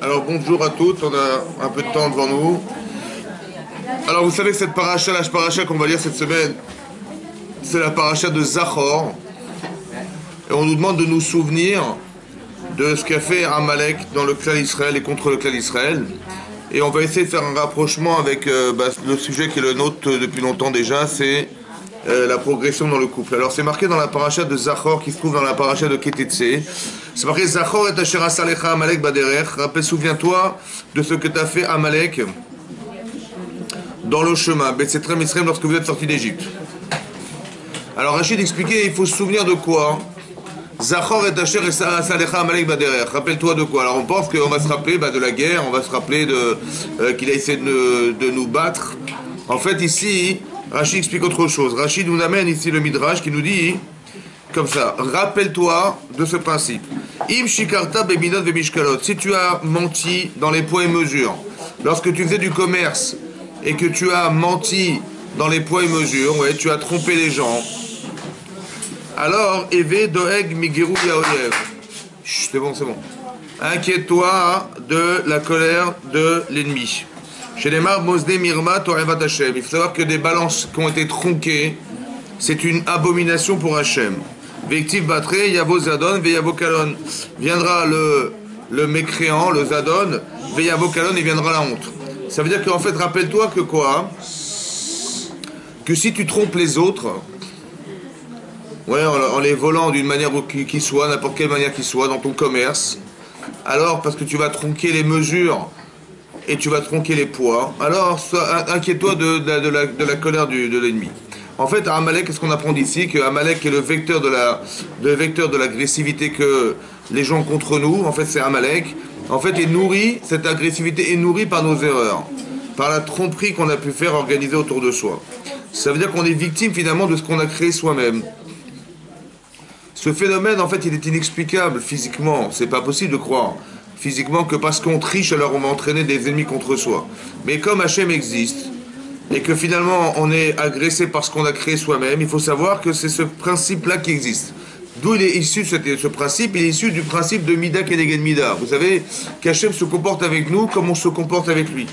Alors bonjour à toutes, on a un peu de temps devant nous. Alors vous savez que cette paracha, la paracha qu'on va lire cette semaine, c'est la paracha de Zachor. Et on nous demande de nous souvenir de ce qu'a fait Amalek dans le clan Israël et contre le clan Israël. Et on va essayer de faire un rapprochement avec euh, bah, le sujet qui est le nôtre depuis longtemps déjà, c'est euh, la progression dans le couple. Alors c'est marqué dans la paracha de Zachor qui se trouve dans la paracha de Ketetse. C'est marqué Zachor et Asher Asalecha Amalek Baderech. Rappelle, souviens-toi de ce que t'as fait Amalek dans le chemin. Betsetrem Israël lorsque vous êtes sorti d'Égypte. Alors Rachid expliquait, il faut se souvenir de quoi Zachor et Asher et Salecha Amalek Baderech. Rappelle-toi de quoi Alors on pense qu'on va se rappeler bah, de la guerre, on va se rappeler euh, qu'il a essayé de nous battre. En fait ici, Rachid explique autre chose. Rachid nous amène ici le Midrash qui nous dit comme ça, rappelle-toi de ce principe. Im shikarta bebinot vemishkalot. Si tu as menti dans les poids et mesures, lorsque tu faisais du commerce et que tu as menti dans les poids et mesures, ouais, tu as trompé les gens, alors Eve doeg migeru yaoyev. C'est bon, c'est bon. Inquiète-toi de la colère de l'ennemi. Chez les Mosde Mirma Hashem. Il faut savoir que des balances qui ont été tronquées, c'est une abomination pour Hachem. Vectif Batre, Yavo Zadon, Veyavo Kalon. Viendra le, le mécréant, le Zadon, Veyavo Kalon et viendra la honte. Ça veut dire qu'en fait, rappelle-toi que quoi? Que si tu trompes les autres, ouais, en, les volant d'une manière qui soit, n'importe quelle manière qui soit, dans ton commerce, alors parce que tu vas tronquer les mesures et tu vas tronquer les poids, alors inquiète-toi de, la, colère de l'ennemi. En fait, Amalek, qu'est-ce qu'on apprend d'ici Que Amalek est le vecteur de la, le vecteur de l'agressivité que les gens ont contre nous. En fait, c'est Amalek. En fait, est nourri, cette agressivité est nourrie par nos erreurs, par la tromperie qu'on a pu faire organiser autour de soi. Ça veut dire qu'on est victime finalement de ce qu'on a créé soi-même. Ce phénomène, en fait, il est inexplicable physiquement. C'est pas possible de croire physiquement que parce qu'on triche, alors on va entraîner des ennemis contre soi. Mais comme Hachem existe, et que finalement on est agressé par ce qu'on a créé soi-même, il faut savoir que c'est ce principe-là qui existe. D'où il est issu ce, principe Il est issu du principe de Mida Keneged Mida. Vous savez qu'Hachem se comporte avec nous comme on se comporte avec lui.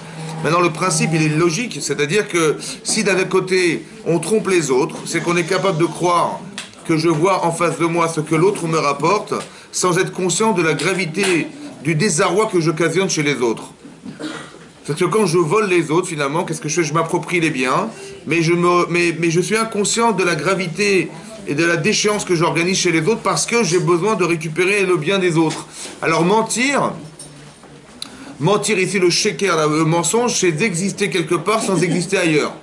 Maintenant, le principe, il est logique, c'est-à-dire que si d'un côté on trompe les autres, c'est qu'on est capable de croire que je vois en face de moi ce que l'autre me rapporte, sans être conscient de la gravité du désarroi que j'occasionne chez les autres. C'est que quand je vole les autres, finalement, qu'est-ce que je fais? Je m'approprie les biens, mais je, me, mais, mais je suis inconscient de la gravité et de la déchéance que j'organise chez les autres parce que j'ai besoin de récupérer le bien des autres. Alors mentir, mentir ici le shaker, le mensonge, c'est d'exister quelque part sans exister ailleurs.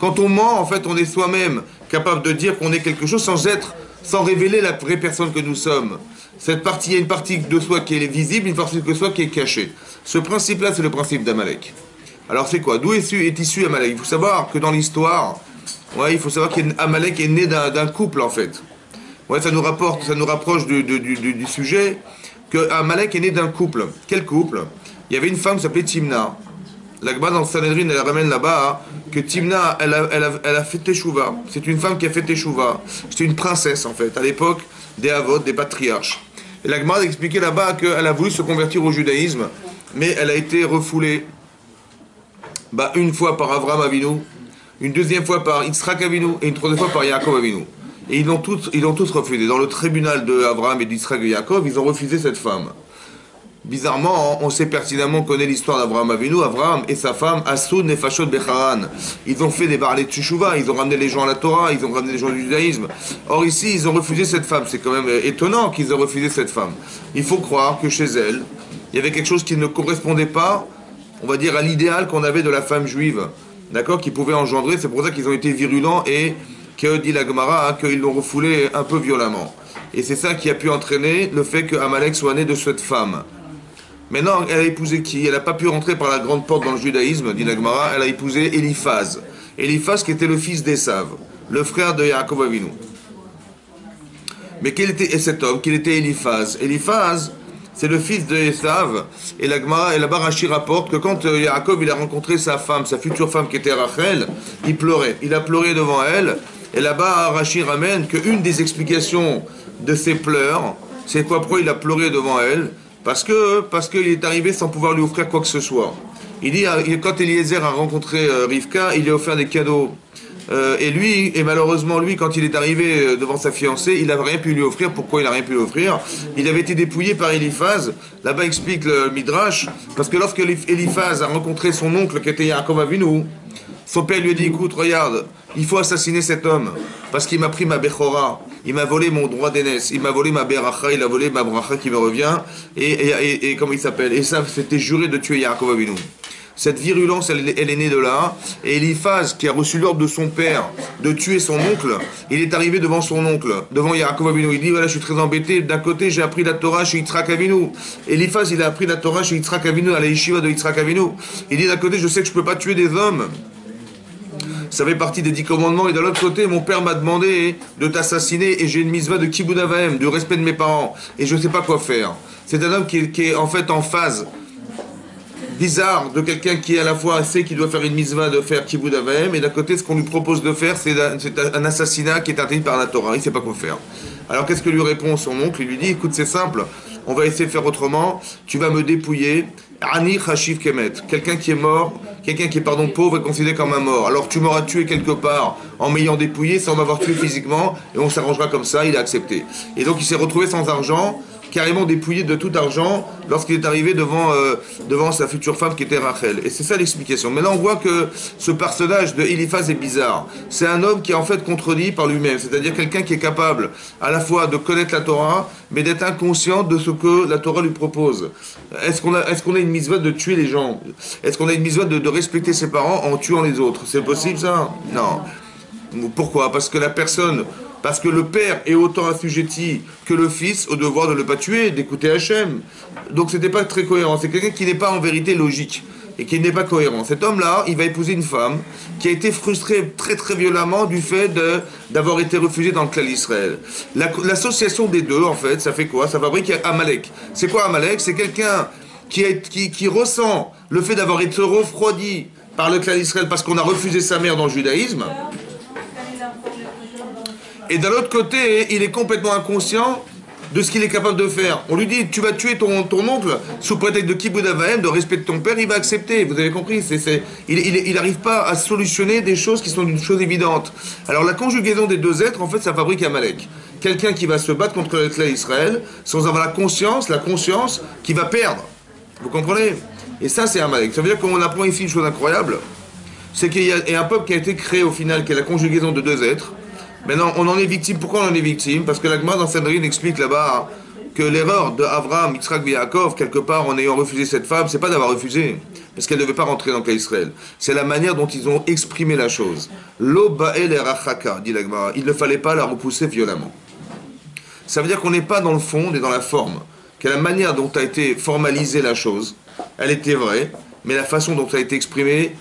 Quand on ment, en fait, on est soi-même capable de dire qu'on est quelque chose sans être, sans révéler la vraie personne que nous sommes. Cette partie, il y a une partie de soi qui est visible, une partie de soi qui est cachée. Ce principe-là, c'est le principe d'Amalek. Alors c'est quoi? D'où est, issu Amalek? Il faut savoir que dans l'histoire, ouais, il faut savoir qu'Amalek est né d'un couple en fait. Ouais, ça nous rapporte, ça nous rapproche du, sujet que Amalek est né d'un couple. Quel couple? Il y avait une femme qui s'appelait Timna. L'Agba dans le Sanhedrin, elle ramène là-bas que Timna, elle a, elle a, fait. C'est une femme qui a fait Teshuvah. C'était une princesse en fait, à l'époque des Avot, des patriarches. Et la Gemara expliquait là-bas qu'elle a voulu se convertir au judaïsme, mais elle a été refoulée bah, une fois par Avram Avinu, une deuxième fois par Yitzhak Avinu et une troisième fois par Yaakov Avinu. Et ils l'ont tous, tous refusé. Dans le tribunal de Avram et d'Yitzhak et Yaakov, ils ont refusé cette femme. Bizarrement, on sait pertinemment, on connaît l'histoire d'Abraham Avinu. Abraham et sa femme, Asun et Becharan. Ils ont fait des barlets de Teshuvah, ils ont ramené les gens à la Torah, ils ont ramené les gens du judaïsme. Or ici, ils ont refusé cette femme. C'est quand même étonnant qu'ils aient refusé cette femme. Il faut croire que chez elle, il y avait quelque chose qui ne correspondait pas, on va dire, à l'idéal qu'on avait de la femme juive. D'accord? Qui pouvait engendrer. C'est pour ça qu'ils ont été virulents et que dit la Gemara, hein, qu'ils l'ont refoulé un peu violemment. Et c'est ça qui a pu entraîner le fait que Amalek soit né de cette femme. Maintenant, elle a épousé qui? Elle n'a pas pu rentrer par la grande porte dans le judaïsme, dit Nagmara. Elle a épousé Eliphaz. Eliphaz qui était le fils d'Esav, le frère de Yaakov Avinu. Mais quel était cet homme Qu'il était Eliphaz. Eliphaz, c'est le fils de Esav. Et la Gemara, et la Barachi rapporte que quand euh, Yaakov il a rencontré sa femme, sa future femme qui était Rachel, il pleurait. Il a pleuré devant elle. Et là-bas, Rashi ramène qu'une des explications de ses pleurs, c'est quoi Pourquoi il a pleuré devant elle Parce que parce qu'il est arrivé sans pouvoir lui offrir quoi que ce soit. Il dit, quand Eliezer a rencontré euh, Rivka, il lui a offert des cadeaux. Euh, et lui, et malheureusement lui, quand il est arrivé euh, devant sa fiancée, il n'avait rien pu lui offrir. Pourquoi il n'a rien pu lui offrir Il avait été dépouillé par Eliphaz. Là-bas explique le Midrash, parce que lorsque Eliphaz a rencontré son oncle qui était Yaakov Avinu, son père lui a dit, écoute, regarde, il faut assassiner cet homme, parce qu'il m'a pris ma Bechora, il m'a volé mon droit d'aînesse, il m'a volé ma Beracha, il a volé ma Bracha qui me revient, et, et, et, comment il s'appelle? Et ça, c'était juré de tuer Yaakov Avinu. Cette virulence, elle, est née de là. Et Eliphaz, qui a reçu l'ordre de son père de tuer son oncle, il est arrivé devant son oncle, devant Yaakov Avinu. Il dit voilà, je suis très embêté. D'un côté, j'ai appris la Torah chez Yitzhak Avinu. Eliphaz, il a appris la Torah chez Yitzhak Avinu, à la yeshiva de Yitzhak Avinu. Il dit d'un côté, je sais que je ne peux pas tuer des hommes. Ça fait partie des dix commandements. Et de l'autre côté, mon père m'a demandé de t'assassiner et j'ai une misva de kibbud de respect de mes parents. Et je ne sais pas quoi faire. C'est un homme qui est en fait en phase bizarre de quelqu'un qui à la fois sait qu'il doit faire une misva de faire avaim, et d'un côté, ce qu'on lui propose de faire, c'est un, assassinat qui est interdit par la Torah. Il sait pas quoi faire. Alors qu'est-ce que lui répond son oncle? Il lui dit écoute, c'est simple, on va essayer de faire autrement. Tu vas me dépouiller. Ani Hashiv Kemet, quelqu'un qui est mort, quelqu'un qui est pardon pauvre est considéré comme un mort. Alors tu m'auras tué quelque part en m'ayant dépouillé sans m'avoir tué physiquement, et on s'arrangera comme ça. Il a accepté. Et donc il s'est retrouvé sans argent carrément dépouillé de tout argent lorsqu'il est arrivé devant, euh, devant sa future femme qui était Rachel. Et c'est ça l'explication. Maintenant, on voit que ce personnage de Eliphaz est bizarre. C'est un homme qui est en fait contredit par lui-même, c'est-à-dire quelqu'un qui est capable à la fois de connaître la Torah, mais d'être inconscient de ce que la Torah lui propose. Est-ce qu'on a, une mitzvah de tuer les gens? Est-ce qu'on a une mitzvah de, de respecter ses parents en tuant les autres? C'est possible ça? Non. Pourquoi? Parce que la personne parce que le père est autant assujetti que le fils au devoir de ne pas tuer, d'écouter Hachem. Donc ce n'était pas très cohérent. C'est quelqu'un qui n'est pas en vérité logique et qui n'est pas cohérent. Cet homme-là, il va épouser une femme qui a été frustrée très très violemment du fait d'avoir été refusée dans le clan d'Israël. L'association des deux, en fait, ça fait quoi? Ça fabrique Amalek. C'est quoi Amalek? C'est quelqu'un qui ressent le fait d'avoir été refroidi par le clan d'Israël parce qu'on a refusé sa mère dans le judaïsme. Et d'un autre côté, il est complètement inconscient de ce qu'il est capable de faire. On lui dit, tu vas tuer ton, oncle sous prétexte de kibbutz de respect de ton père, il va accepter. Vous avez compris Il n'arrive pas à solutionner des choses qui sont une chose évidente. Alors la conjugaison des deux êtres, en fait, ça fabrique Amalek. Quelqu'un qui va se battre contre l'État Israël sans avoir la conscience, la conscience qui va perdre. Vous comprenez? Et ça, c'est Amalek. Ça veut dire qu'on apprend ici une chose incroyable. C'est qu'il y a un peuple qui a été créé au final, qui est la conjugaison de deux êtres Maintenant, on en est victime. Pourquoi on en est victime? Parce que l'Agma dans Sanhedrin explique là-bas que l'erreur d'Abraham, Yitzhak et Yaakov, quelque part, en ayant refusé cette femme, c'est pas d'avoir refusé, parce qu'elle ne devait pas rentrer dans le Israël. C'est la manière dont ils ont exprimé la chose. Lo ba'el erachaka, dit l'Agma. Il ne fallait pas la repousser violemment. Ça veut dire qu'on n'est pas dans le fond, on est dans la forme. Que la manière dont a été formalisée la chose, elle était vraie, mais la façon dont ça a été exprimé,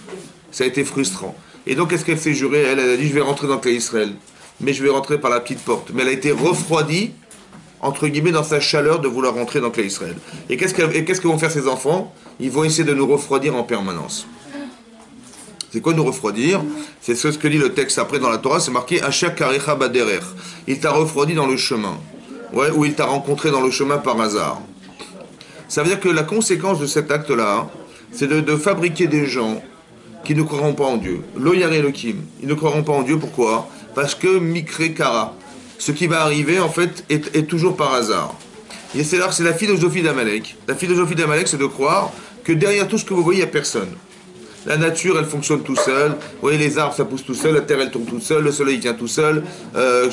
ça a été frustrant. Et donc, qu'est-ce qu'elle s'est juré elle, elle a dit Je vais rentrer dans le Israël mais je vais rentrer par la petite porte. Mais elle a été refroidie, entre guillemets, dans sa chaleur de vouloir rentrer dans Clé Israël. Et qu'est-ce que, vont faire ces enfants? Ils vont essayer de nous refroidir en permanence. C'est quoi nous refroidir? C'est ce que dit le texte après dans la Torah, c'est marqué Asher Karecha Baderer. Il t'a refroidi dans le chemin. Ou il t'a rencontré dans le chemin par hasard. Ça veut dire que la conséquence de cet acte-là, c'est de, fabriquer des gens qui ne croiront pas en Dieu. Loyar Elohim. Ils ne croiront pas en Dieu, pourquoi? Parce que Mikre Kara, ce qui va arriver en fait est, toujours par hasard. Et c'est là c'est la philosophie d'Amalek. La philosophie d'Amalek, c'est de croire que derrière tout ce que vous voyez, il n'y a personne. La nature, elle fonctionne tout seul. Vous voyez, les arbres, ça pousse tout seul. La terre, elle tourne tout seul. Le soleil, il vient tout seul. Euh,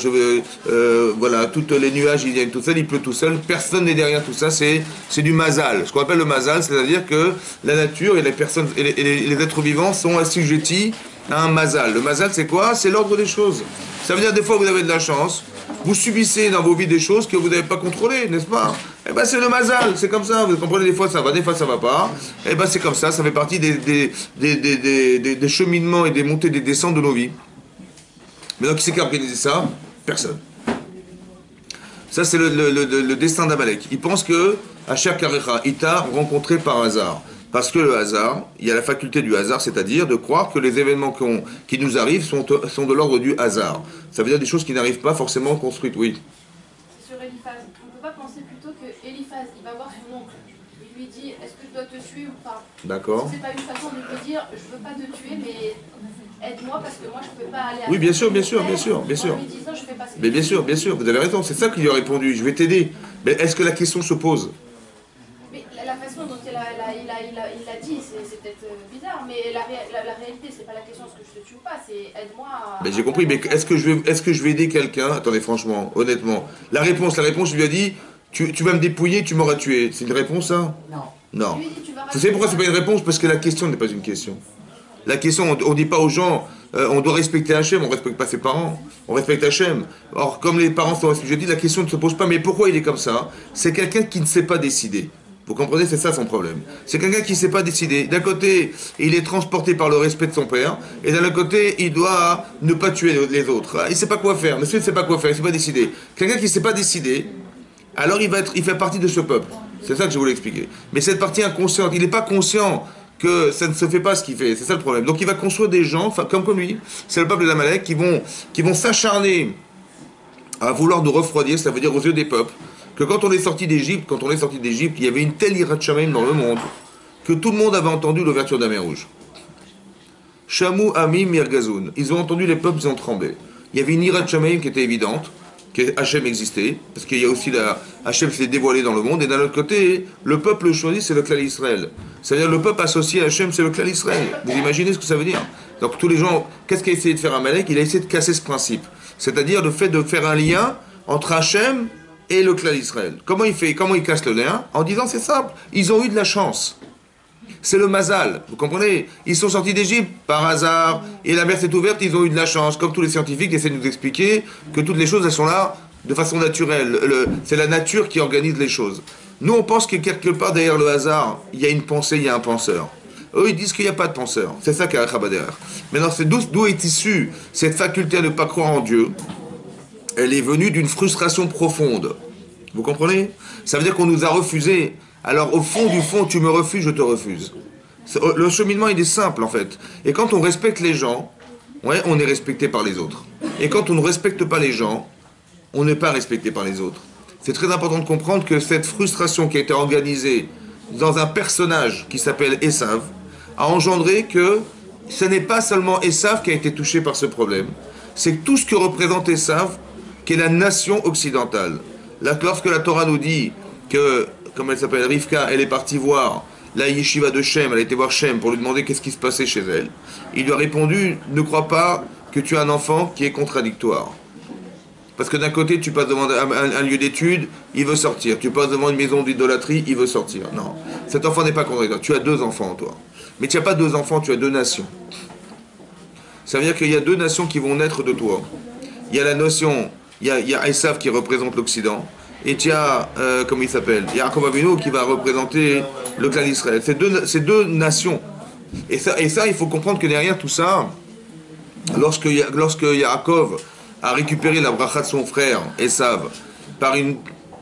euh, voilà, tous les nuages, ils viennent tout seul. Il pleut tout seul. Personne n'est derrière tout ça. C'est, c'est du mazal. Ce qu'on appelle le mazal, c'est-à-dire que la nature et les personnes et les êtres vivants sont assujettis un mazal. Le mazal, c'est quoi? C'est l'ordre des choses. Ça veut dire des fois vous avez de la chance, vous subissez dans vos vies des choses que vous n'avez pas contrôlées, n'est-ce pas? Eh bien c'est le mazal, c'est comme ça, vous comprenez, des fois ça va, des fois ça va pas. Eh bien c'est comme ça, ça fait partie des, des, cheminements et des montées des descentes de nos vies. Mais donc qui c'est qui a organisé ça? Personne. Ça c'est le, destin d'Amalek. Il pense que Asher Karecha, il t'a rencontré par hasard. Parce que le hasard, il y a la faculté du hasard, c'est-à-dire de croire que les événements qui nous arrivent sont, sont de l'ordre du hasard. Ça veut dire des choses qui n'arrivent pas forcément construites, oui. Sur Eliphaz, on ne peut pas penser plutôt que Eliphaz, il va voir son oncle dis est-ce que je dois te tuer ou pas? D'accord. C'est pas une façon de te dire je veux pas te tuer, mais aide-moi parce que moi je peux pas aller. Oui, bien sûr, bien sûr, bien sûr, bien sûr. En lui disant je fais pas ce que Mais bien sûr, bien sûr, vous avez raison, c'est ça qu'il lui a répondu, je vais t'aider. Mais est-ce que la question se pose Mais la, la façon dont il a, la- il a, il a, il a dit, c'est c'est peut-être euh, bizarre, mais la, la, la réalité, c'est pas la question est-ce que je te tue ou pas, c'est aide-moi à. Mais j'ai compris, mais est-ce que, je vais, est-ce que je vais aider quelqu'un? Attendez, franchement, honnêtement. La réponse, la réponse, je lui ai dit, tu, tu vas me dépouiller, tu m'auras tué. C'est une réponse, ça Non. Non. Lui tu vas savez pourquoi c'est pas une réponse? Parce que la question n'est pas une question. La question, on ne dit pas aux gens, euh, on doit respecter Hachem, on respecte pas ses parents, on respecte Hachem. Or, comme les parents sont respectés, je dis, la question ne se pose pas, mais pourquoi il est comme ça? C'est quelqu'un qui ne sait pas décider. Vous comprenez, c'est ça son problème. C'est quelqu'un qui ne sait pas décider. D'un côté, il est transporté par le respect de son père, et d'un autre côté, il doit ne pas tuer les autres. Il ne sait pas quoi faire. Monsieur ne sait pas quoi faire, il ne sait pas décider. Quelqu'un qui ne sait pas décider, alors il va être, il fait partie de ce peuple. C'est ça que je voulais expliquer. Mais cette partie inconsciente, il n'est pas conscient que ça ne se fait pas ce qu'il fait. C'est ça le problème. Donc il va construire des gens, comme comme lui, c'est le peuple de l'Amalek, qui vont, qui vont s'acharner à vouloir nous refroidir, ça veut dire aux yeux des peuples, que quand on est sorti d'Égypte, quand on est sorti d'Égypte, il y avait une telle irat Shamaim dans le monde que tout le monde avait entendu l'ouverture de la mer Rouge. Chamou, Amim, Mirgazoun. Ils ont entendu les peuples, ils ont tremblé. Il y avait une irat Shamaim qui était évidente, que Hachem existait, parce qu'il y a aussi la Hachem s'est dévoilé dans le monde, et d'un autre côté, le peuple choisi, c'est le clan Israël. C'est-à-dire le peuple associé à Hachem, c'est le clan Israël. Vous imaginez ce que ça veut dire Donc tous les gens, qu'est-ce qu'a essayé de faire Amalek? Il a essayé de casser ce principe. C'est-à-dire le fait de faire un lien entre Hachem et le clan Israël. Comment il fait Comment il casse le lien En disant c'est simple, ils ont eu de la chance. C'est le mazal, vous comprenez Ils sont sortis d'Égypte par hasard, et la mer s'est ouverte, ils ont eu de la chance, comme tous les scientifiques essaient de nous expliquer que toutes les choses, elles sont là de façon naturelle. Le- c'est la nature qui organise les choses. Nous, on pense que quelque part derrière le hasard, il y a une pensée, il y a un penseur. Eux, ils disent qu'il n'y a pas de penseur. C'est ça qu'est Rabat derrière. Maintenant, c'est d'où est issue cette faculté à ne pas croire en Dieu Elle est venue d'une frustration profonde. Vous comprenez? Ça veut dire qu'on nous a refusé. Alors au fond du fond, tu me refuses, je te refuse. Euh, Le cheminement, il est simple en fait. Et quand on respecte les gens, ouais, on est respecté par les autres. Et quand on ne respecte pas les gens, on n'est pas respecté par les autres. C'est très important de comprendre que cette frustration qui a été organisée dans un personnage qui s'appelle Esav a engendré que ce n'est pas seulement Esav qui a été touché par ce problème, c'est tout ce que représente Esav, qui est la nation occidentale. Lorsque la Torah nous dit que, comme elle s'appelle Rivka, elle est partie voir la yeshiva de Shem, elle a été voir Shem pour lui demander qu'est-ce qui se passait chez elle. Il lui a répondu Ne crois pas que tu as un enfant qui est contradictoire. Parce que d'un côté, tu passes devant un, lieu d'étude, il veut sortir. Tu passes devant une maison d'idolâtrie, il veut sortir. Non, cet enfant n'est pas contradictoire. Tu as deux enfants en toi. Mais tu n'as pas deux enfants, tu as deux nations. Ça veut dire qu'il y a deux nations qui vont naître de toi. Il y a la notion, il y a, Esav qui représente l'Occident, et tu as, euh, comment il s'appelle Yaakov Avinu qui va représenter le clan d'Israël. C'est deux, deux nations. Et ça, il faut comprendre que derrière tout ça, lorsque, lorsque Yaakov a récupéré la bracha de son frère, Esav, par une,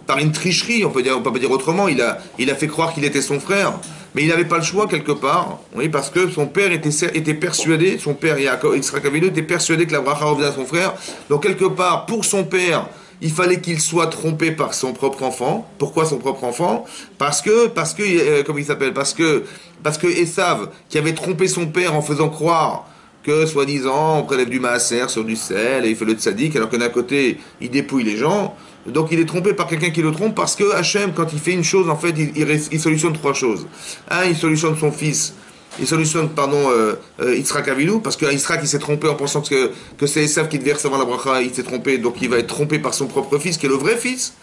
par une tricherie, on peut peut pas dire autrement, il a, il a fait croire qu'il était son frère, mais il n'avait pas le choix quelque part, oui, parce que son père était, persuadé, son père Yaakov, était persuadé que la bracha revenait à son frère, donc quelque part, pour son père, il fallait qu'il soit trompé par son propre enfant. Pourquoi son propre enfant? Parce que, parce que, euh, il s'appelle? Parce que, parce que Esav, qui avait trompé son père en faisant croire que, soi-disant, on prélève du maaser sur du sel et il fait le tzaddik, alors que d'un côté, il dépouille les gens. Donc il est trompé par quelqu'un qui le trompe parce que Hachem, quand il fait une chose, en fait, il, solutionne trois choses. Un, il solutionne son fils. Il solutionne, pardon, euh, euh, parce que Yitzhak, il s'est trompé en pensant que, que c'est Esav qui devait recevoir la bracha, il s'est trompé, donc il va être trompé par son propre fils, qui est le vrai fils.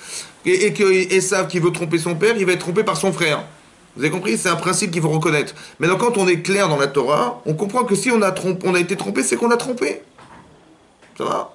Et, et que Esav, qui veut tromper son père, il va être trompé par son frère. Vous avez compris C'est un principe qu'il faut reconnaître. Maintenant, quand on est clair dans la Torah, on comprend que si on a, on a été trompé, c'est qu'on a trompé. Ça va?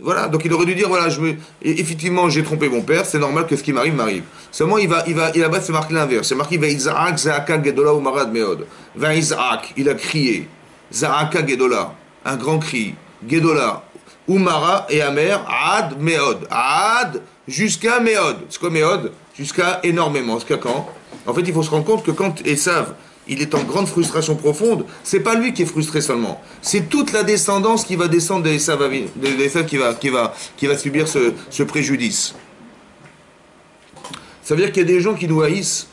Voilà, donc il aurait dû dire, voilà, je me... effectivement, j'ai trompé mon père, c'est normal que ce qui m'arrive m'arrive. Seulement, il va, il va, il là-bas, c'est marqué l'inverse. C'est marqué, Isaac, Zaaka, Gedola, Umarad, Meod. Va Isaac, il a crié. Zaaka, Gedola, un grand cri. Gedola, Umara et Amer, Ad, Meod. Ad, jusqu'à Meod. C'est quoi Meod? Jusqu'à énormément. Jusqu'à quand? En fait, il faut se rendre compte que quand Esav, il est en grande frustration profonde, c'est pas lui qui est frustré seulement. C'est toute la descendance qui va descendre d'Esav qui va, qui, va, qui va subir ce, ce préjudice. Ça veut dire qu'il y a des gens qui nous haïssent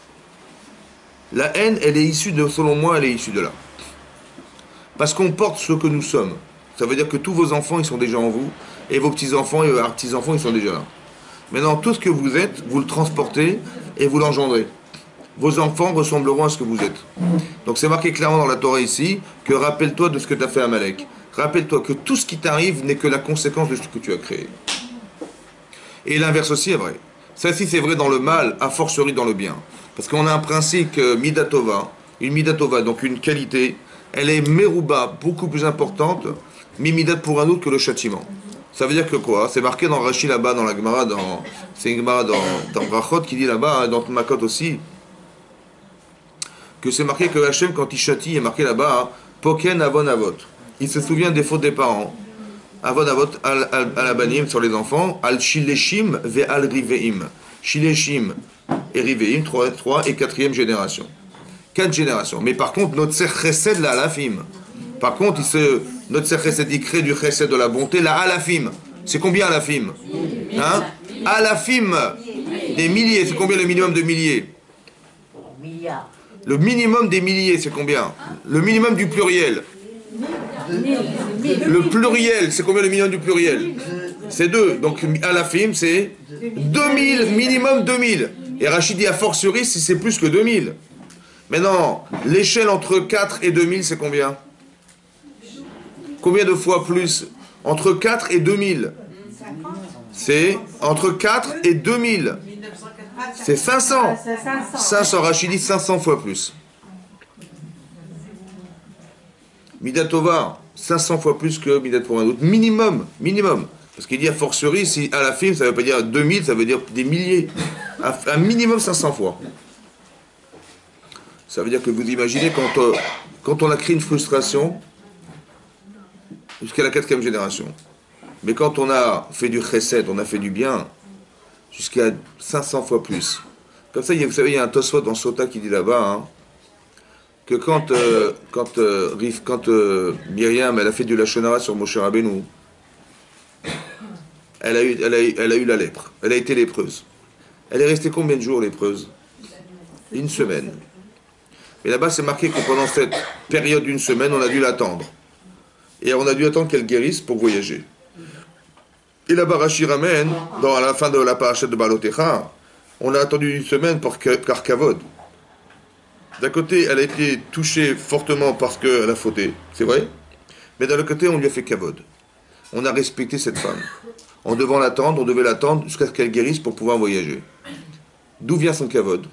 La haine, elle est issue de, selon moi, elle est issue de là. Parce qu'on porte ce que nous sommes. Ça veut dire que tous vos enfants, ils sont déjà en vous, et vos petits-enfants et vos petits-enfants, ils sont déjà là. Maintenant, tout ce que vous êtes, vous le transportez et vous l'engendrez. Vos enfants ressembleront à ce que vous êtes. Donc c'est marqué clairement dans la Torah ici que rappelle-toi de ce que tu as fait à Malek. Rappelle-toi que tout ce qui t'arrive n'est que la conséquence de ce que tu as créé. Et l'inverse aussi est vrai. Ça aussi c'est vrai dans le mal, a fortiori dans le bien. Parce qu'on a un principe que Midatova, une Midatova, donc une qualité, elle est Meruba, beaucoup plus importante, Mimidat pour un autre que le châtiment. Ça veut dire que quoi? C'est marqué dans Rashi là-bas, dans la Gemara, dans, c'est une Gemara dans, dans Brachot qui dit là-bas, dans Makot aussi, que c'est marqué que Hachem, quand il châtie, est marqué là-bas, hein, Poken Avon Avot. Il se souvient des fautes des parents. Avon Avot al, al, al sur les enfants, Al Shileshim ve Al Riveim. Shileshim et Riveim, 3, 3 et 4 génération. 4 générations. Mais par contre, notre Chesed la Alafim. Par contre, il se, notre Chesed, il crée du Chesed de la bonté, la Alafim. C'est combien Alafim? Hein? Alafim Des milliers. C'est combien le minimum de milliers? Milliards. Le minimum des milliers, c'est combien Le minimum du pluriel. Le pluriel, c'est combien le minimum du pluriel C'est deux. Donc à la film, c'est 2000, minimum 2000. Et Rachid dit a fortiori si c'est plus que 2000. Maintenant, l'échelle entre 4 et 2000, c'est combien Combien de fois plus Entre 4 et 2000 C'est entre 4 et 2000. C'est 500. 500. Rachid dit 500 fois plus. Midatova, 500 fois plus que Midat pour un autre. Minimum, minimum. Parce qu'il dit a fortiori, si à la film, ça ne veut pas dire 2000, ça veut dire des milliers. Un minimum 500 fois. Ça veut dire que vous imaginez quand, euh, quand on a créé une frustration jusqu'à la quatrième génération. Mais quand on a fait du chesed, on a fait du bien, jusqu'à 500 fois plus. Comme ça, vous savez, il y a un Tosfot dans Sota qui dit là-bas hein, que quand, euh, quand, euh, quand euh, Myriam elle a fait du Lachonara sur Moshe Rabbeinu, elle a, eu, elle, a elle a eu la lèpre, elle a été lépreuse. Elle est restée combien de jours lépreuse? Une semaine. Et là-bas, c'est marqué que pendant cette période d'une semaine, on a dû l'attendre. Et on a dû attendre qu'elle guérisse pour voyager. Et la Barachi ramène, dans, à la fin de la parachute de Balotecha, on a attendu une semaine pour Karkavod. D'un côté, elle a été touchée fortement parce qu'elle a fauté, c'est vrai? Mais d'un autre côté, on lui a fait Kavod. On a respecté cette femme. En devant l'attendre, on devait l'attendre jusqu'à ce qu'elle guérisse pour pouvoir voyager. D'où vient son Kavod?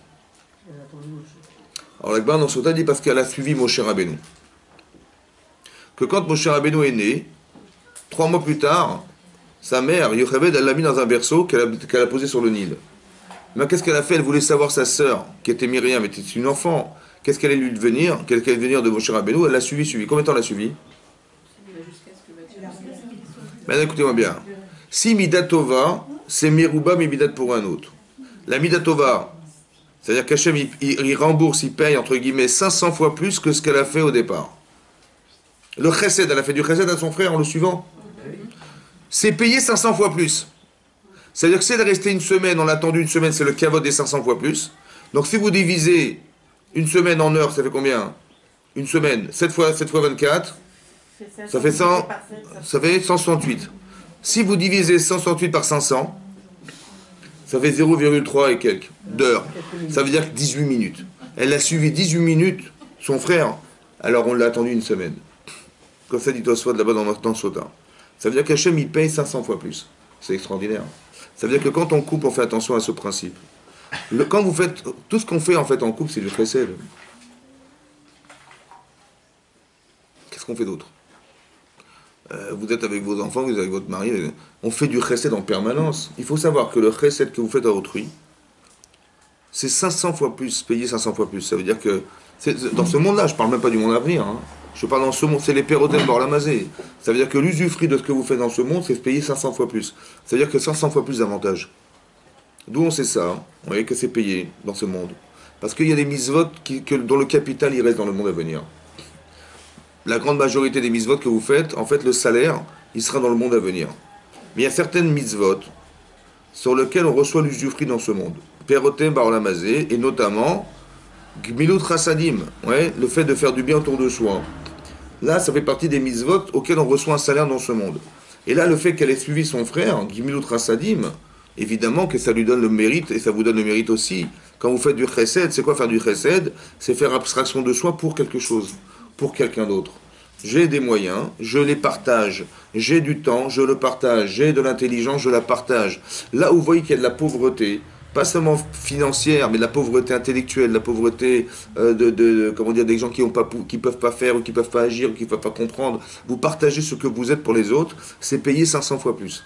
Alors, l'Akbar dans dit parce qu'elle a suivi Moshe Rabbeinu. Que quand Moshe Rabbeinu est né, trois mois plus tard, sa mère, Yocheved, elle l'a mis dans un berceau qu'elle a, posé sur le Nil. Mais qu'est-ce qu'elle a fait? Elle voulait savoir sa sœur, qui était Myriam, était une enfant. Qu'est-ce qu'elle allait lui devenir? Qu'est-ce qu'elle allait devenir de Moshe Rabbeinu? Elle l'a suivi, suivi. Combien de temps l'a suivi? Maintenant, écoutez-moi bien. Si Midatova, c'est Mirouba, mais Midat pour un autre. La Midatova, c'est-à-dire qu'Hachem, il, rembourse, il paye, entre guillemets, 500 fois plus que ce qu'elle a fait au départ. Le chesed, elle a fait du chesed à son frère en le suivant c'est payé 500 fois plus. C'est-à-dire que c'est de rester une semaine, on l'a attendu une semaine, c'est le caveau des 500 fois plus. Donc si vous divisez une semaine en heures, ça fait combien? Une semaine, 7 fois, 7 fois 24, ça fait, 100, ça fait 168. Si vous divisez 168 par 500, ça fait 0,3 et quelques d'heures. Ça veut dire 18 minutes. Elle a suivi 18 minutes, son frère, alors on l'a attendu une semaine. Comme ça dit soit là-bas dans, dans Sota. Ça veut dire qu'Hachem, il paye 500 fois plus. C'est extraordinaire. Ça veut dire que quand on coupe, on fait attention à ce principe. quand vous faites, tout ce qu'on fait en fait en couple, c'est du chesed. Qu'est-ce qu'on fait d'autre? Euh, Vous êtes avec vos enfants, vous êtes avec votre mari, on fait du chesed en permanence. Il faut savoir que le chesed que vous faites à autrui, c'est 500 fois plus, payé 500 fois plus. Ça veut dire que, dans ce monde-là, je ne parle même pas du monde à venir, hein. Je parle dans ce monde, c'est les pérodèmes lamazé. Ça veut dire que l'usufruit de ce que vous faites dans ce monde, c'est payer 500 fois plus. Ça veut dire que 500 fois plus d'avantages. D'où on sait ça Vous voyez que c'est payé dans ce monde. Parce qu'il y a des mises-votes dont le capital il reste dans le monde à venir. La grande majorité des mises-votes que vous faites, en fait, le salaire, il sera dans le monde à venir. Mais il y a certaines mises-votes sur lesquelles on reçoit l'usufruit dans ce monde. Pérotem lamazé, et notamment Gmilut le fait de faire du bien autour de soi. Là, ça fait partie des mitzvot auxquelles on reçoit un salaire dans ce monde. Et là, le fait qu'elle ait suivi son frère, Gmilut Rasadim, évidemment que ça lui donne le mérite, et ça vous donne le mérite aussi. Quand vous faites du chesed, c'est quoi faire du chesed? C'est faire abstraction de soi pour quelque chose, pour quelqu'un d'autre. J'ai des moyens, je les partage. J'ai du temps, je le partage. J'ai de l'intelligence, je la partage. Là où vous voyez qu'il y a de la pauvreté, pas seulement financière, mais de la pauvreté intellectuelle, de la pauvreté euh, de, comment dire, des gens qui ne qui peuvent pas faire ou qui peuvent pas agir ou qui ne peuvent pas comprendre. Vous partagez ce que vous êtes pour les autres, c'est payer 500 fois plus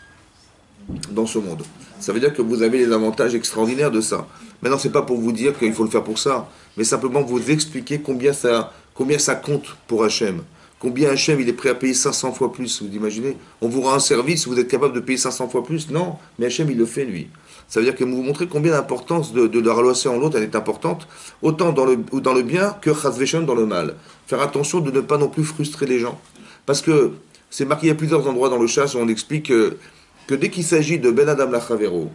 dans ce monde. Ça veut dire que vous avez les avantages extraordinaires de ça. Maintenant, c'est pas pour vous dire qu'il faut le faire pour ça, mais simplement vous expliquer combien ça, combien ça compte pour Hachem. Combien Hachem il est prêt à payer 500 fois plus, vous imaginez? On vous rend un service, vous êtes capable de payer 500 fois plus? Non, mais Hachem il le fait lui. Ça veut dire que vous montrez combien l'importance de, de, la relation en l'autre, elle est importante, autant dans le, dans le bien que dans le mal. Faire attention de ne pas non plus frustrer les gens. Parce que c'est marqué à plusieurs endroits dans le chasse où on explique que, dès qu'il s'agit de Ben Adam Lachavero,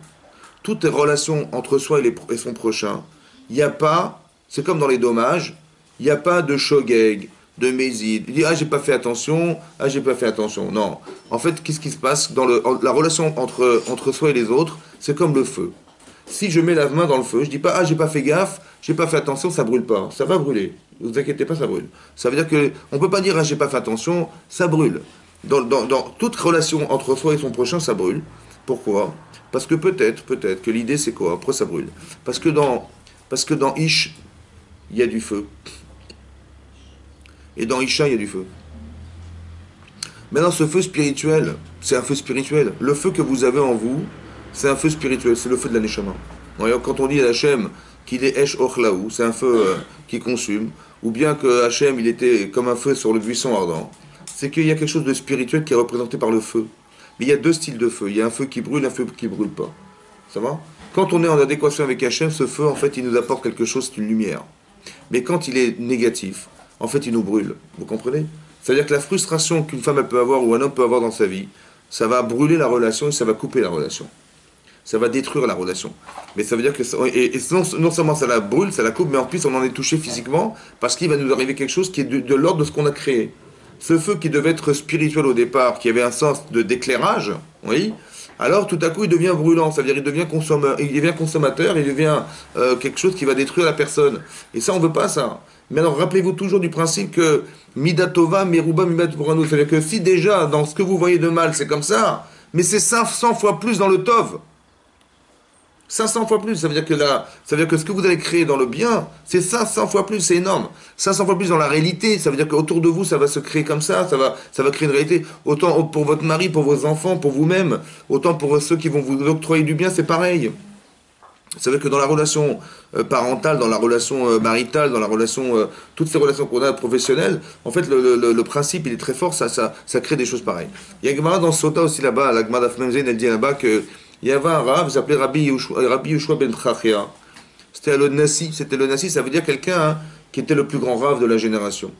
toutes les relations entre soi et, et son prochain, il n'y a pas, c'est comme dans les dommages, il n'y a pas de shogeg, de Mézid. Il dit Ah, j'ai pas fait attention, ah, j'ai pas fait attention. Non. En fait, qu'est-ce qui se passe dans le, la relation entre, entre soi et les autres C'est comme le feu. Si je mets la main dans le feu, je dis pas Ah, j'ai pas fait gaffe, j'ai pas fait attention, ça brûle pas. Ça va brûler. Ne vous inquiétez pas, ça brûle. Ça veut dire que on peut pas dire Ah, j'ai pas fait attention, ça brûle. Dans, toute relation entre soi et son prochain, ça brûle. Pourquoi? Parce que peut-être, peut-être que l'idée c'est quoi? Après, ça brûle. Parce que dans, parce que dans Ish, il y a du feu. Et dans Isha, il y a du feu. Maintenant, ce feu spirituel, c'est un feu spirituel. Le feu que vous avez en vous, c'est un feu spirituel, c'est le feu de la. Quand on dit à Hachem qu'il est Esh Ochlaou, c'est un feu euh, qui consume, ou bien que Hachem, il était comme un feu sur le buisson ardent, c'est qu'il y a quelque chose de spirituel qui est représenté par le feu. Mais il y a deux styles de feu. Il y a un feu qui brûle, un feu qui ne brûle pas. Ça va? Quand on est en adéquation avec Hachem, ce feu, en fait, il nous apporte quelque chose, c'est une lumière. Mais quand il est négatif, en fait, il nous brûle. Vous comprenez? C'est-à-dire que la frustration qu'une femme peut avoir ou un homme peut avoir dans sa vie, ça va brûler la relation et ça va couper la relation. Ça va détruire la relation. Mais ça veut dire que. et, non, seulement ça la brûle, ça la coupe, mais en plus on en est touché physiquement parce qu'il va nous arriver quelque chose qui est de, l'ordre de ce qu'on a créé. Ce feu qui devait être spirituel au départ, qui avait un sens de d'éclairage, oui, alors tout à coup il devient brûlant, c'est-à-dire il devient consommateur, il devient consommateur, il devient euh, quelque chose qui va détruire la personne. Et ça on veut pas ça. Mais alors, rappelez-vous toujours du principe que Midatova, Meruba, Midat nous. C'est-à-dire que si déjà, dans ce que vous voyez de mal, c'est comme ça, mais c'est 500 fois plus dans le Tov. 500 fois plus, ça veut dire que là, ça veut dire que ce que vous allez créer dans le bien, c'est 500 fois plus, c'est énorme. 500 fois plus dans la réalité, ça veut dire qu'autour de vous, ça va se créer comme ça, ça va, ça va créer une réalité. Autant pour votre mari, pour vos enfants, pour vous-même, autant pour ceux qui vont vous octroyer du bien, c'est pareil. Vous savez que dans la relation euh, parentale, dans la relation euh, maritale, dans la relation, euh, toutes ces relations qu'on a professionnelles, en fait, le, principe, il est très fort, ça, ça, ça crée des choses pareilles. Il y a Gemara dans Sota aussi là-bas, la Gemara d'Afmemzen, elle dit là-bas qu'il y avait un rave, il s'appelait Rabbi Yushua ben Trachia. C'était le Nassi, c'était le Nassi, ça veut dire quelqu'un hein, qui était le plus grand rave de la génération.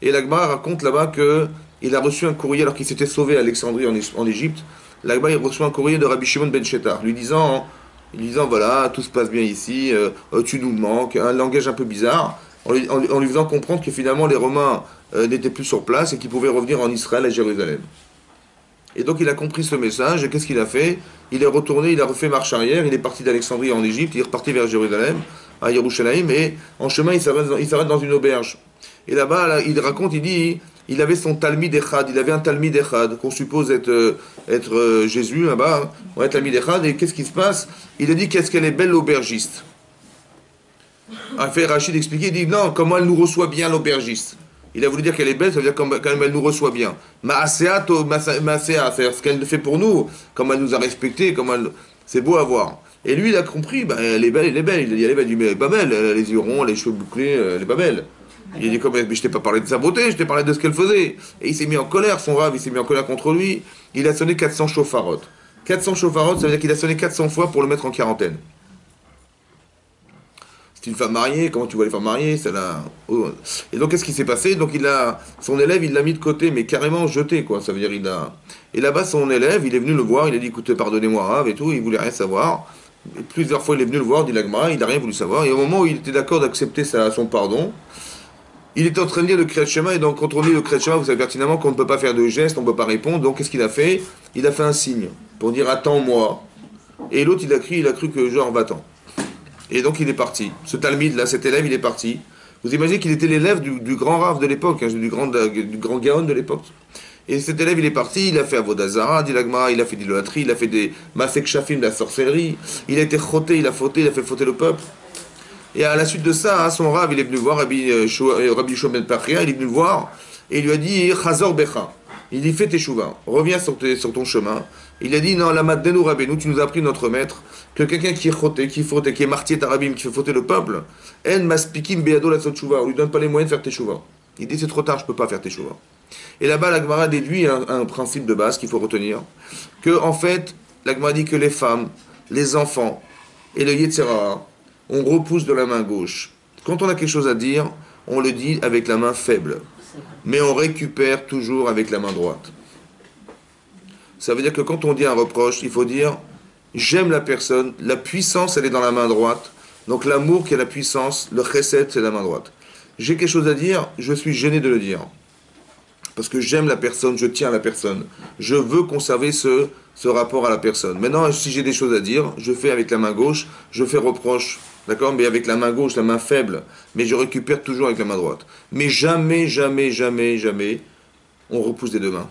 Et la Gemara raconte là-bas qu'il a reçu un courrier alors qu'il s'était sauvé à Alexandrie en, Égypte. La Gemara, il reçoit un courrier de Rabbi Shimon ben Shetar, lui disant disant voilà, tout se passe bien ici, euh, euh, tu nous manques, un langage un peu bizarre, en lui, faisant comprendre que finalement les Romains euh, n'étaient plus sur place et qu'ils pouvaient revenir en Israël à Jérusalem. Et donc il a compris ce message, et qu'est-ce qu'il a fait? Il est retourné, il a refait marche arrière, il est parti d'Alexandrie en Égypte, il est reparti vers Jérusalem, à Yerushalayim, et en chemin il s'arrête dans une auberge. Et là-bas, il raconte, il dit, il avait son Talmid Echad, il avait un Talmid Echad, qu'on suppose être, euh, être euh, Jésus là-bas, ouais, Talmid Echad, et qu'est-ce qui se passe? Il a dit qu'est-ce qu'elle est belle l'aubergiste? A fait Rachid expliquer, il dit non, comment elle nous reçoit bien l'aubergiste? Il a voulu dire qu'elle est belle, ça veut dire quand elle nous reçoit bien. Maasea, c'est-à-dire ce qu'elle fait pour nous, comme elle nous a respectés, comme elle... c'est beau à voir. Et lui, il a compris, ben, elle est belle, elle est belle. Il a dit, elle est belle, mais elle est pas belle, elle a les yeux ronds, les cheveux bouclés, elle est pas belle. Il a dit comme, mais je t'ai pas parlé de sa beauté, je t'ai parlé de ce qu'elle faisait. Et il s'est mis en colère, son rave, il s'est mis en colère contre lui. Il a sonné 400 chauffarottes. 400 chauffarottes, ça veut dire qu'il a sonné 400 fois pour le mettre en quarantaine. C'est une femme mariée, comment tu vois les mariées ça oh. Et donc qu'est-ce qui s'est passé? Donc il a son élève, il l'a mis de côté, mais carrément jeté quoi. Ça veut dire. Et là-bas son élève, il est venu le voir, il a dit écoute pardonnez-moi Rav et tout, il voulait rien savoir. plusieurs fois, il est venu le voir, dit il n'a rien voulu savoir. Et au moment où il était d'accord d'accepter son pardon, il était en train de lire le Kriyat et donc quand on lit le Kriyat vous savez pertinemment qu'on ne peut pas faire de geste, on ne peut pas répondre. Donc qu'est-ce qu'il a fait? Il a fait un signe pour dire attends-moi. Et l'autre, il a cru, il a cru que genre va-t'en. Et donc il est parti. Ce Talmud là, cet élève, il est parti. Vous imaginez qu'il était l'élève du, grand Rav de l'époque, hein, du, grand, du Gaon de l'époque. Et cet élève, il est parti, il a fait Avodazara, Dilagma, il a fait l'idolâtrie, il a fait des Masek Shafim, de la sorcellerie, il a été choté, il a fauté, il a fait fauter le peuple. Et à la suite de ça, son Rav, il est venu voir Rabbi, euh, Rabbi Shomen Pachia, il est venu voir, et il lui a dit Chazor Becha. Il dit Fais tes chouvins, reviens sur, ton chemin. Il a dit Non, la Maddenou Rabbeinu, tu nous as appris notre maître, que quelqu'un qui est choté, qui faute, qui est martier tarabim, qui fait fauter le peuple, En Maspikim Beado la On lui donne pas les moyens de faire tes chouvins. Il dit C'est trop tard, je peux pas faire tes chouvins. Et là-bas, l'Agmara déduit un, principe de base qu'il faut retenir, que en fait, l'Agmara dit que les femmes, les enfants et le Yetzera, on repousse de la main gauche. Quand on a quelque chose à dire, on le dit avec la main faible, mais on récupère toujours avec la main droite. Ça veut dire que quand on dit un reproche, il faut dire j'aime la personne, la puissance elle est dans la main droite, donc l'amour qui est la puissance, le chesed c'est la main droite. J'ai quelque chose à dire, je suis gêné de le dire parce que j'aime la personne, je tiens à la personne. Je veux conserver ce, ce rapport à la personne. Maintenant, si j'ai des choses à dire, je fais avec la main gauche, je fais reproche, d'accord Mais avec la main gauche, la main faible, mais je récupère toujours avec la main droite. Mais jamais, jamais, jamais, jamais, on repousse des deux mains.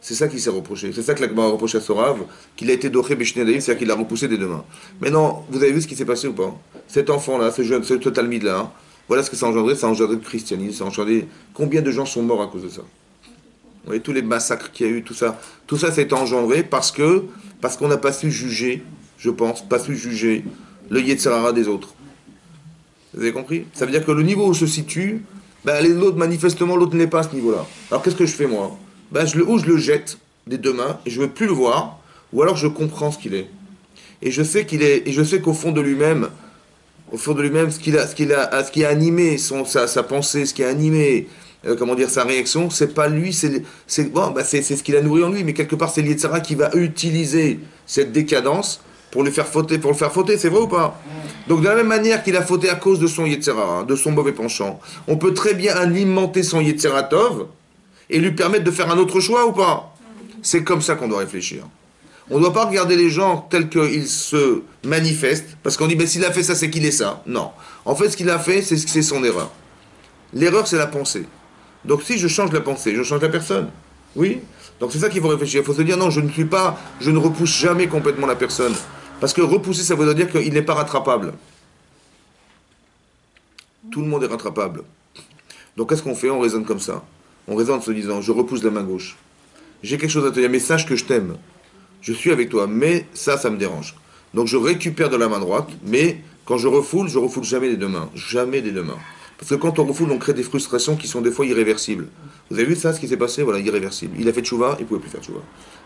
C'est ça qui s'est reproché. C'est ça que l'Akbar a reproché à Sorav, qu'il a été doré Béchinadaïf, c'est-à-dire qu'il a repoussé des deux mains. Maintenant, vous avez vu ce qui s'est passé ou pas? Cet enfant-là, ce jeune, ce Talmid-là, hein, voilà ce que ça a engendré, ça a engendré le christianisme, ça a engendré combien de gens sont morts à cause de ça? Vous voyez, tous les massacres qu'il y a eu, tout ça, tout ça s'est engendré parce que parce qu'on n'a pas su juger, je pense, pas su juger le Yetzirara des autres. Vous avez compris? Ça veut dire que le niveau où se situe, ben, l'autre, manifestement, l'autre n'est pas à ce niveau-là. Alors qu'est-ce que je fais moi? Ben, je le, Ou je le jette des deux mains et je ne veux plus le voir, ou alors je comprends ce qu'il est. Et je sais qu'il est, et je sais qu'au fond de lui-même, au fond de lui-même, ce, qu'il a, ce, qu'il a, ce qui a animé son, sa, pensée, ce qui a animé euh, comment dire, sa réaction, c'est pas lui, c'est, c'est, bon, bah c'est, ce qu'il a nourri en lui, mais quelque part c'est Sarah qui va utiliser cette décadence pour le faire fauter, pour le faire fauter, c'est vrai ou pas? Donc de la même manière qu'il a fauté à cause de son Yetzera, hein, de son mauvais penchant, on peut très bien alimenter son Yetzeratov et lui permettre de faire un autre choix ou pas? C'est comme ça qu'on doit réfléchir. On ne doit pas regarder les gens tels qu'ils se manifestent, parce qu'on dit, ben, s'il a fait ça, c'est qu'il est ça. Non. En fait, ce qu'il a fait, c'est c'est son erreur. L'erreur, c'est la pensée. Donc, si je change la pensée, je change la personne. Oui? Donc, c'est ça qu'il faut réfléchir. Il faut se dire, non, je ne suis pas, je ne repousse jamais complètement la personne. Parce que repousser, ça veut dire qu'il n'est pas rattrapable. Tout le monde est rattrapable. Donc, qu'est-ce qu'on fait? On raisonne comme ça. On raisonne en se disant, je repousse la main gauche. J'ai quelque chose à te dire, mais sache que je t'aime je suis avec toi, mais ça, ça me dérange. Donc je récupère de la main droite, mais quand je refoule, je refoule jamais des deux mains. Jamais des deux mains. Parce que quand on refoule, on crée des frustrations qui sont des fois irréversibles. Vous avez vu ça, ce qui s'est passé? Voilà, irréversible. Il a fait chouva, il pouvait plus faire chouva.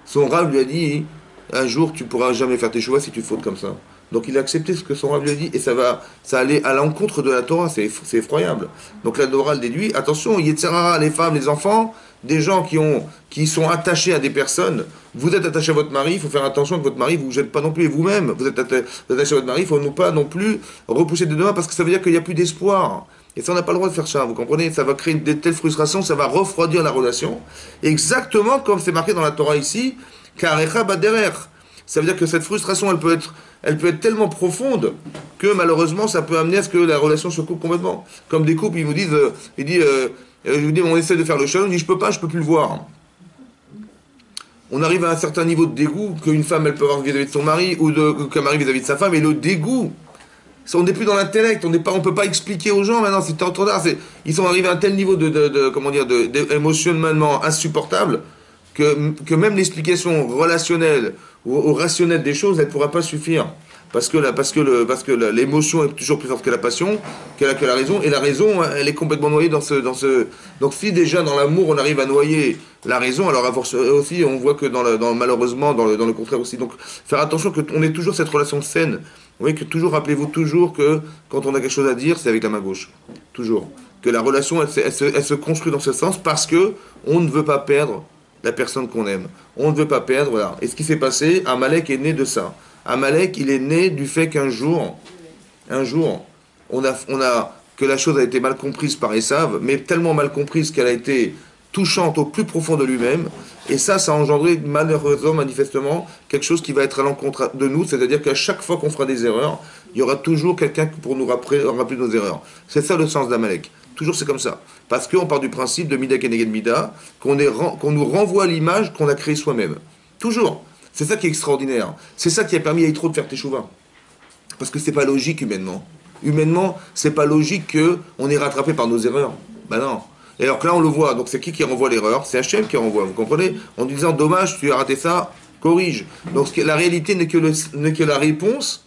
Son rave lui a dit un jour, tu pourras jamais faire tes chouva si tu fautes comme ça. Donc il a accepté ce que son rave lui a dit, et ça va, ça allait à l'encontre de la Torah, c'est effroyable. Donc la Torah déduit, attention, Yetzerara, les femmes, les enfants, des gens qui, ont, qui sont attachés à des personnes. Vous êtes attaché à votre mari, il faut faire attention que votre mari vous jette pas non plus. Et vous-même, vous êtes attaché à votre mari, il ne faut pas non plus repousser de demain parce que ça veut dire qu'il n'y a plus d'espoir. Et ça, on n'a pas le droit de faire ça, vous comprenez? Ça va créer de telles frustrations, ça va refroidir la relation. Exactement comme c'est marqué dans la Torah ici, Karecha Baderer. Ça veut dire que cette frustration, elle peut être, elle peut être tellement profonde que malheureusement, ça peut amener à ce que la relation se coupe complètement. Comme des couples, ils vous disent, euh, ils disent, euh, je vous dis, on essaie de faire le shalom, on dit, je peux pas, je peux plus le voir. On arrive à un certain niveau de dégoût qu'une femme, elle peut avoir vis-à-vis de son mari, ou qu'un mari vis-à-vis de sa femme, et le dégoût, on n'est plus dans l'intellect, on n'est pas, on peut pas expliquer aux gens maintenant, c'est trop tard. Ils sont arrivés à un tel niveau de, insupportable que, que même l'explication relationnelle ou, rationnelle des choses, elle ne pourra pas suffire parce que parce que parce que l'émotion est toujours plus forte que la passion, que la, que la raison, et la raison, elle est complètement noyée dans ce, dans ce. Donc si déjà dans l'amour on arrive à noyer la raison, alors aussi on voit que dans, malheureusement dans le, dans le contraire aussi. Donc faire attention que on ait toujours cette relation saine. Vous voyez que toujours rappelez-vous toujours que quand on a quelque chose à dire, c'est avec la main gauche, toujours. Que la relation elle, elle, se, elle se construit dans ce sens parce que on ne veut pas perdre la personne qu'on aime. On ne veut pas perdre, voilà. Et ce qui s'est passé, Amalek est né de ça. Amalek, il est né du fait qu'un jour, un jour, on a, on a, que la chose a été mal comprise par Esav, mais tellement mal comprise qu'elle a été touchante au plus profond de lui-même. Et ça, ça a engendré malheureusement, manifestement, quelque chose qui va être à l'encontre de nous. C'est-à-dire qu'à chaque fois qu'on fera des erreurs, il y aura toujours quelqu'un pour nous rappeler, rappeler nos erreurs. C'est ça le sens d'Amalek. Toujours c'est comme ça. Parce qu'on part du principe de Mida Keneged Mida, qu'on nous renvoie l'image qu'on a créée soi-même. Toujours. C'est ça qui est extraordinaire. C'est ça qui a permis à Yitro de faire Teshuvah. Parce que c'est pas logique humainement. Humainement, c'est pas logique qu'on est rattrapé par nos erreurs. Ben non. Et alors que là, on le voit. Donc c'est qui qui renvoie l'erreur? C'est Hachem qui renvoie. Vous comprenez? En disant dommage, tu as raté ça, corrige. Donc la réalité n'est que la réponse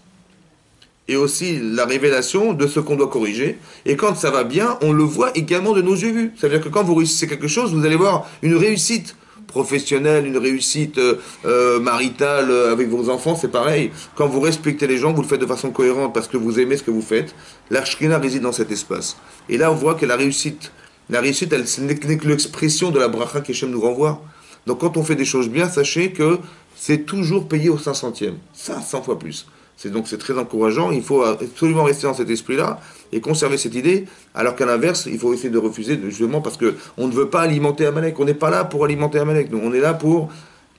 et aussi la révélation de ce qu'on doit corriger. Et quand ça va bien, on le voit également de nos yeux vus. C'est-à-dire que quand vous réussissez quelque chose, vous allez voir une réussite professionnelle, une réussite euh, euh, maritale euh, avec vos enfants, c'est pareil. Quand vous respectez les gens, vous le faites de façon cohérente parce que vous aimez ce que vous faites. L'Arshkina réside dans cet espace. Et là, on voit que la réussite, la réussite, elle, n'est que l'expression de la bracha qu'Hachem nous renvoie. Donc quand on fait des choses bien, sachez que c'est toujours payé au 500e. Ça, 100 fois plus. C'est donc c'est très encourageant. Il faut absolument rester dans cet esprit-là et conserver cette idée. Alors qu'à l'inverse, il faut essayer de refuser justement parce que on ne veut pas alimenter Amalek. On n'est pas là pour alimenter Amalek. on est là pour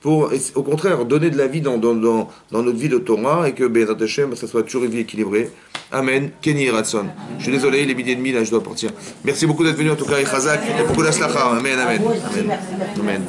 pour au contraire donner de la vie dans, dans, dans, notre vie de Torah et que Bezat Hashem, ça soit toujours une vie équilibrée. Amen. Kenny Ratson. Je suis désolé, il est midi et demi, là je dois partir. Merci beaucoup d'être venu en tout cas, et Chazak, et beaucoup d'Aslacha. Amen, amen. Amen. amen.